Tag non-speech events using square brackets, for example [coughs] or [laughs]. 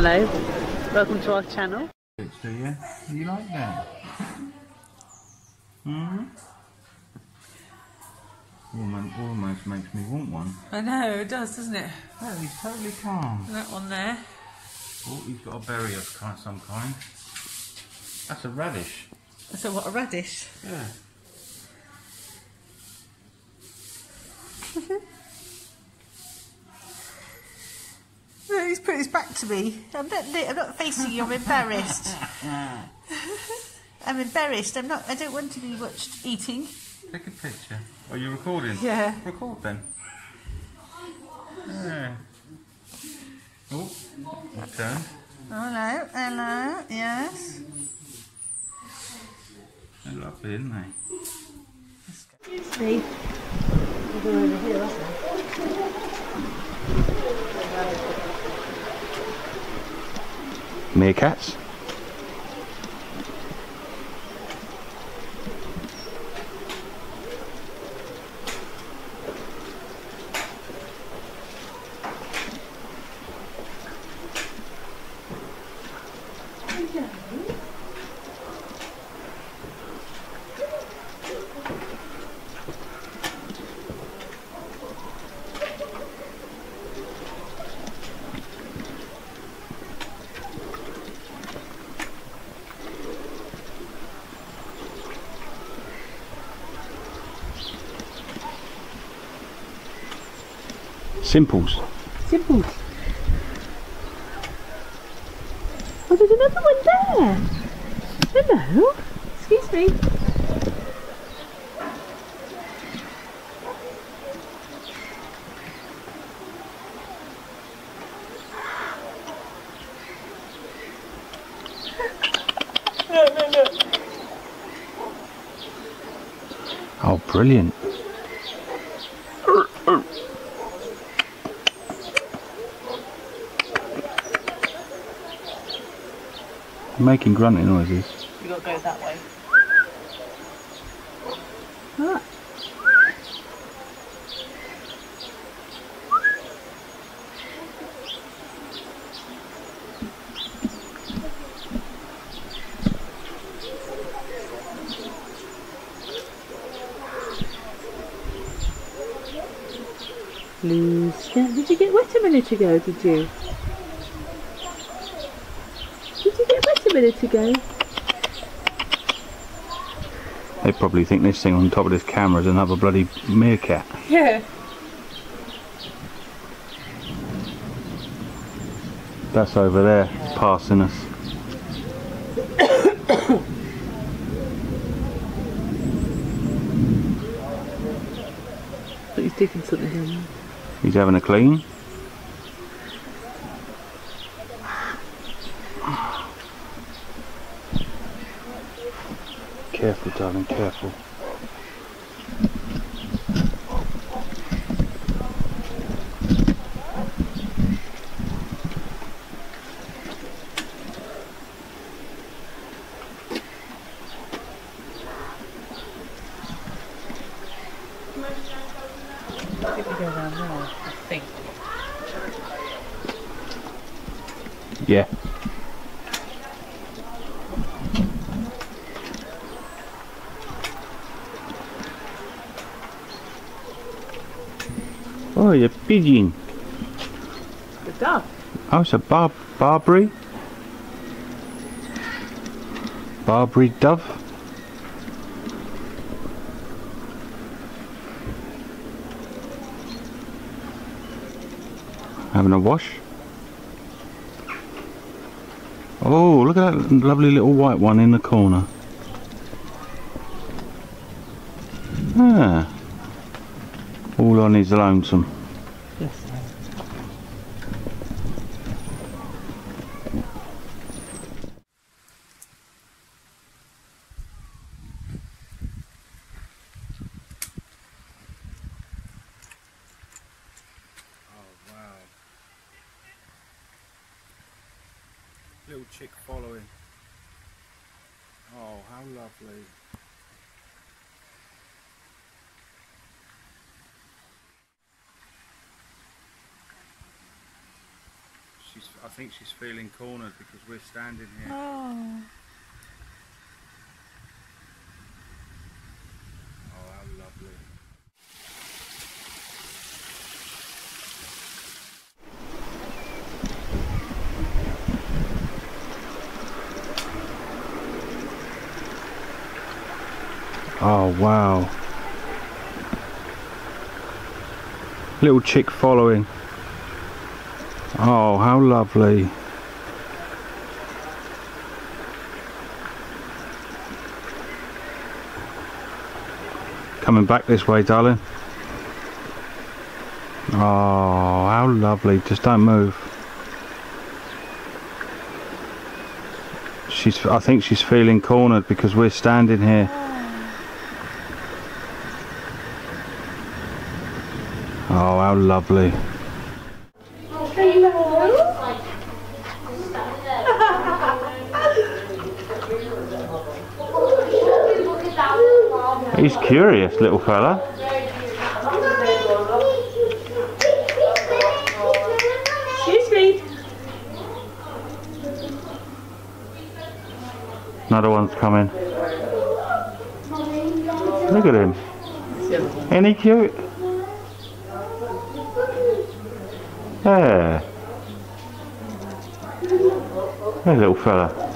Hello, welcome to our channel. Do you? You like that? Hmm? Almost, almost makes me want one. I know, it does, doesn't it? Oh, he's totally calm. That one there. Oh, he's got a berry of some kind. That's a radish. So what, a radish? Yeah. [laughs] No, he's put his back to me. I'm not, I'm not facing you, I'm embarrassed. [laughs] I'm embarrassed, I'm not, I don't want to be watched eating. Take a picture. Are you recording? Yeah. Record then. Yeah. Oh, turn. Hello, hello, yes. They're lovely, isn't they? Excuse me. We'll go over here, aren't Meerkats. Simples. Simple. Oh, there's another one there. Hello. Excuse me. Oh, brilliant. Making grunting noises. You got to go that way. Ah. Lucia, did you get wet a minute ago, did you? Did you get wet a minute ago? They probably think this thing on top of this camera is another bloody meerkat. Yeah. That's over there, passing us. [coughs] He's digging something down there. He's having a clean. Careful, darling, careful. I think we go around there, I think. Yeah. Oh, a pigeon. The dove. Oh, it's a bar Barbary. Barbary dove. Having a wash. Oh, look at that lovely little white one in the corner. Ah. All on his lonesome. Yes. Oh wow. Little chick following. Oh, how lovely. She's, I think she's feeling cornered because we're standing here. Oh. Oh, how lovely. Oh wow. Little chick following. Oh, how lovely. Coming back this way, darling. Oh, how lovely. Just don't move. She's I think she's feeling cornered because we're standing here. Oh, how lovely. He's curious, little fella. Excuse me. Another one's coming. Look at him. Ain't he cute? There. There, little fella.